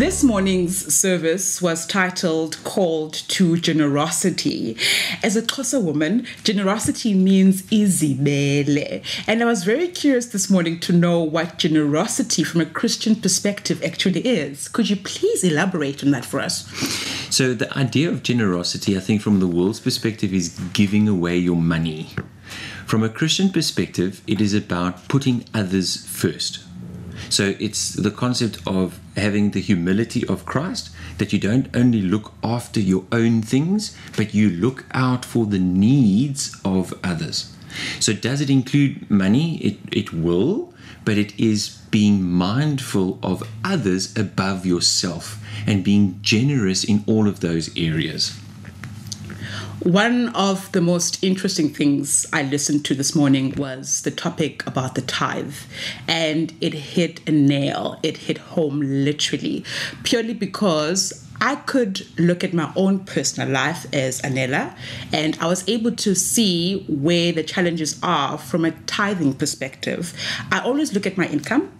This morning's service was titled Called to Generosity. As a Xhosa woman, generosity means izibele. And I was very curious this morning to know what generosity from a Christian perspective actually is. Could you please elaborate on that for us? So, the idea of generosity, I think, from the world's perspective, is giving away your money. From a Christian perspective, it is about putting others first. So it's the concept of having the humility of Christ that you don't only look after your own things, but you look out for the needs of others. So, does it include money? It, it will, but it is being mindful of others above yourself and being generous in all of those areas. One of the most interesting things I listened to this morning was the topic about the tithe, and it hit a nail. It hit home literally, purely because I could look at my own personal life as Anela, and I was able to see where the challenges are from a tithing perspective. I always look at my income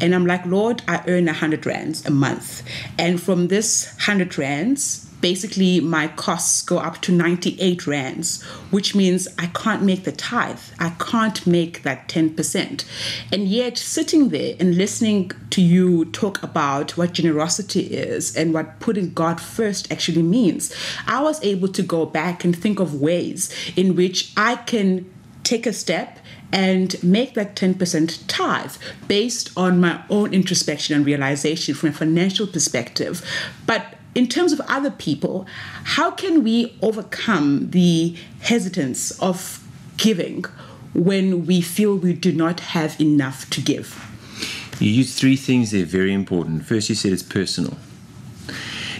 and I'm like, Lord, I earn a hundred rands a month. And from this hundred rands, basically my costs go up to 98 rands, which means I can't make the tithe. I can't make that 10%. And yet, sitting there and listening to you talk about what generosity is and what putting God first actually means, I was able to go back and think of ways in which I can take a step and make that 10% tithe based on my own introspection and realization from a financial perspective. But in terms of other people, how can we overcome the hesitance of giving when we feel we do not have enough to give? You use three things there very important. First, you said it's personal.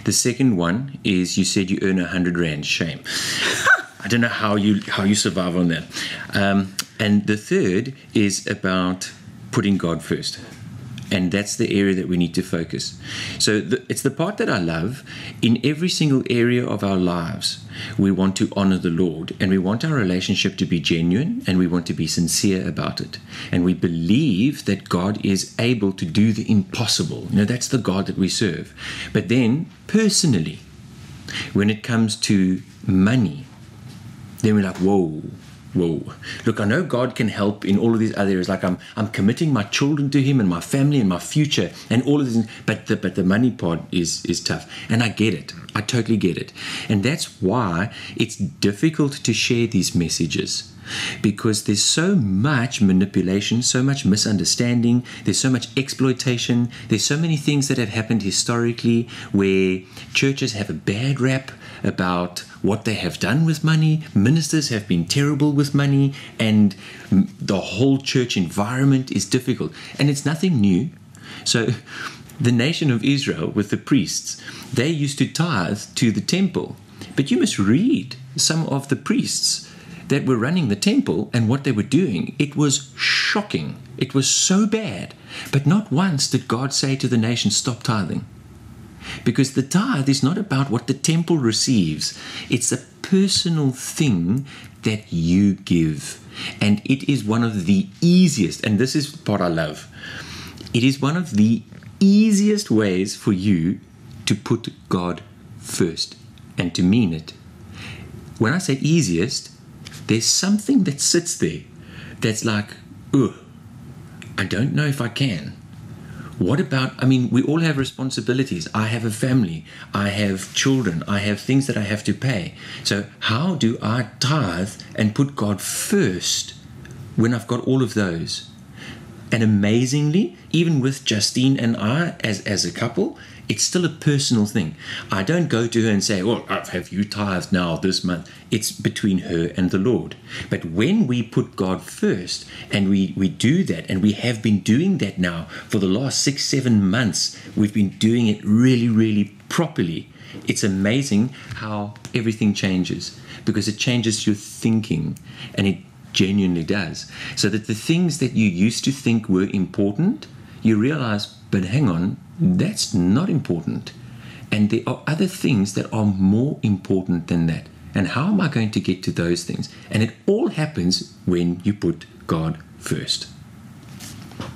The second one is you said you earn a hundred rand. Shame. I don't know how you how you survive on that. Um, and the third is about putting God first and that's the area that we need to focus. So the, it's the part that I love. In every single area of our lives, we want to honor the Lord, and we want our relationship to be genuine, and we want to be sincere about it, and we believe that God is able to do the impossible. You know, that's the God that we serve. But then, personally, when it comes to money, then we're like, whoa whoa. Look i know god can help in all of these other areas. Like i'm i'm committing my children to him and my family and my future and all of this but the but the money part is is tough. And i get it. I totally get it. And that's why it's difficult to share these messages because there's so much manipulation, so much misunderstanding, there's so much exploitation, there's so many things that have happened historically where churches have a bad rap about what they have done with money. Ministers have been terrible with money, and the whole church environment is difficult. And it's nothing new. So, the nation of Israel, with the priests, they used to tithe to the temple. But you must read some of the priests that were running the temple and what they were doing. It was shocking. It was so bad. But not once did God say to the nation, Stop tithing. Because the tithe is not about what the temple receives, it's a personal thing that you give. And it is one of the easiest, and this is what I love, it is one of the easiest ways for you to put God first and to mean it. When I say easiest, there's something that sits there that's like, ugh, I don't know if I can. What about, I mean, we all have responsibilities. I have a family, I have children, I have things that I have to pay. So, how do I tithe and put God first when I've got all of those? And amazingly, even with Justine and I as, as a couple, it's still a personal thing. I don't go to her and say, Well, uh, have you tithed now this month? It's between her and the Lord. But when we put God first and we, we do that, and we have been doing that now for the last six, seven months, we've been doing it really, really properly. It's amazing how everything changes because it changes your thinking and it genuinely does. So that the things that you used to think were important, you realize, but hang on, that's not important. And there are other things that are more important than that. And how am I going to get to those things? And it all happens when you put God first.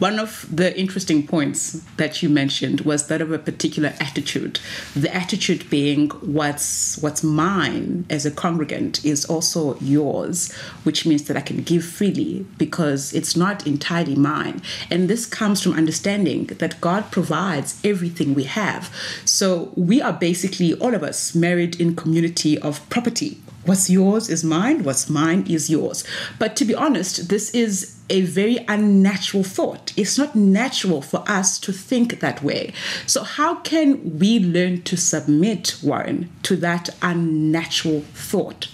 One of the interesting points that you mentioned was that of a particular attitude. The attitude being what's what's mine as a congregant is also yours, which means that I can give freely because it's not entirely mine. And this comes from understanding that God provides everything we have. So we are basically all of us married in community of property What's yours is mine, what's mine is yours. But to be honest, this is a very unnatural thought. It's not natural for us to think that way. So, how can we learn to submit, Warren, to that unnatural thought?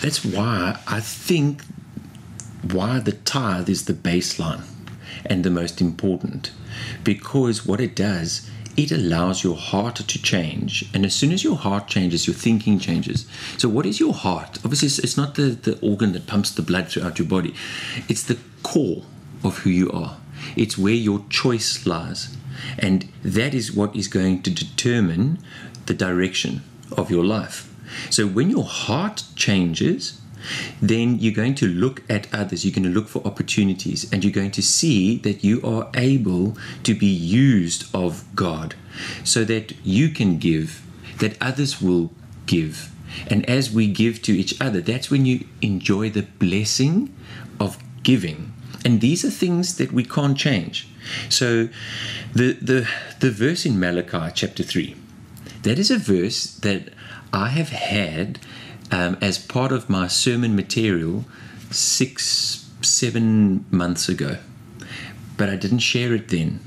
That's why I think why the tithe is the baseline and the most important. Because what it does it allows your heart to change. And as soon as your heart changes, your thinking changes. So, what is your heart? Obviously, it's not the, the organ that pumps the blood throughout your body, it's the core of who you are. It's where your choice lies. And that is what is going to determine the direction of your life. So, when your heart changes, then you're going to look at others, you're going to look for opportunities, and you're going to see that you are able to be used of God so that you can give, that others will give. And as we give to each other, that's when you enjoy the blessing of giving. And these are things that we can't change. So the the the verse in Malachi chapter 3, that is a verse that I have had um, as part of my sermon material six, seven months ago. But I didn't share it then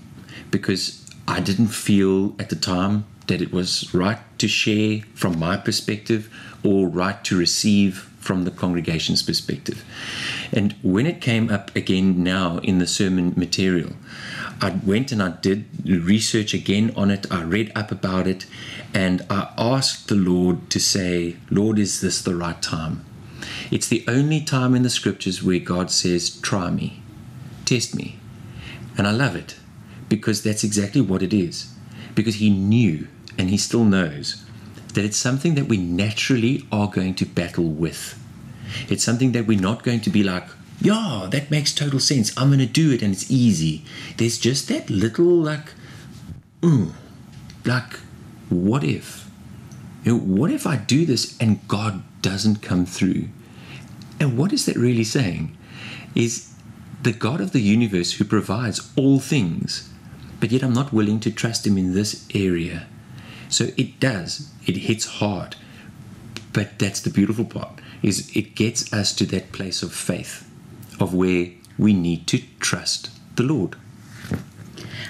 because I didn't feel at the time that it was right to share from my perspective or right to receive from the congregation's perspective. And when it came up again now in the sermon material, I went and I did research again on it. I read up about it and I asked the Lord to say, Lord, is this the right time? It's the only time in the scriptures where God says, Try me, test me. And I love it because that's exactly what it is. Because He knew and He still knows that it's something that we naturally are going to battle with. It's something that we're not going to be like, yeah, that makes total sense. I'm going to do it and it's easy. There's just that little, like, mm, like, what if? You know, what if I do this and God doesn't come through? And what is that really saying? Is the God of the universe who provides all things, but yet I'm not willing to trust Him in this area. So it does, it hits hard. But that's the beautiful part, is it gets us to that place of faith of where we need to trust the Lord.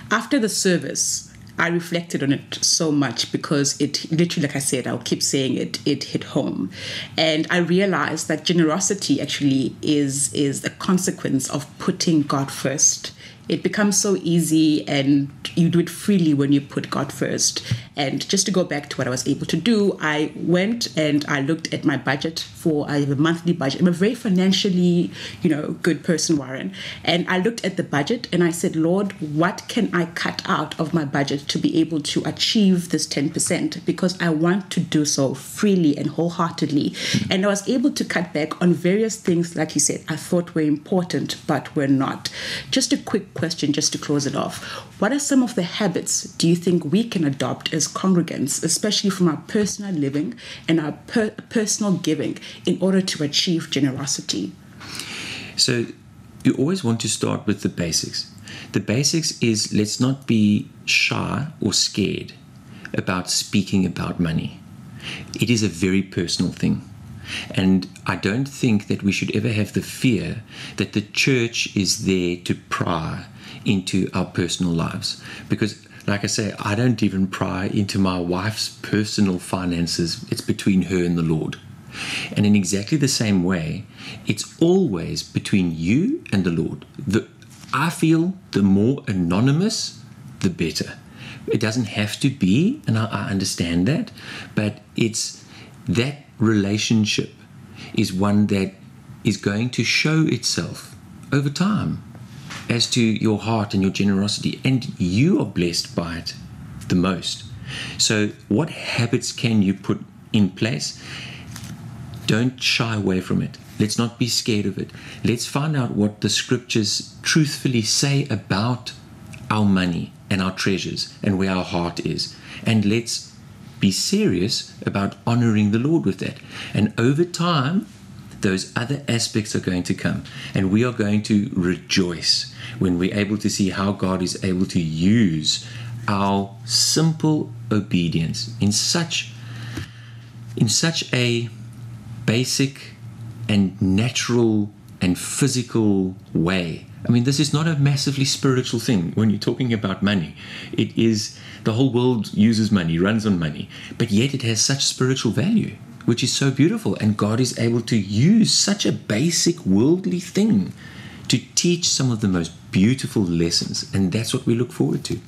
After the service, I reflected on it so much because it literally, like I said, I'll keep saying it, it hit home. And I realized that generosity actually is is a consequence of putting God first it becomes so easy and you do it freely when you put God first. And just to go back to what I was able to do, I went and I looked at my budget for I have a monthly budget. I'm a very financially, you know, good person, Warren. And I looked at the budget and I said, Lord, what can I cut out of my budget to be able to achieve this 10%? Because I want to do so freely and wholeheartedly. And I was able to cut back on various things, like you said, I thought were important, but were not. Just a quick question just to close it off. What are some of the habits do you think we can adopt as congregants, especially from our personal living and our per- personal giving, in order to achieve generosity? So, you always want to start with the basics. The basics is let's not be shy or scared about speaking about money. It is a very personal thing. And I don't think that we should ever have the fear that the church is there to pry into our personal lives. Because, like I say, I don't even pry into my wife's personal finances, it's between her and the Lord. And in exactly the same way, it's always between you and the Lord. The, I feel the more anonymous, the better. It doesn't have to be, and I, I understand that, but it's that relationship is one that is going to show itself over time as to your heart and your generosity, and you are blessed by it the most. So, what habits can you put in place? Don't shy away from it. Let's not be scared of it. Let's find out what the scriptures truthfully say about our money and our treasures and where our heart is. And let's be serious about honoring the Lord with that. And over time, those other aspects are going to come. And we are going to rejoice when we're able to see how God is able to use our simple obedience in such in such a basic and natural and physical way. I mean, this is not a massively spiritual thing when you're talking about money. It is the whole world uses money, runs on money, but yet it has such spiritual value, which is so beautiful. And God is able to use such a basic worldly thing to teach some of the most beautiful lessons. And that's what we look forward to.